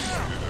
Yeah.